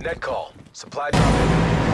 Net call. Supply drop.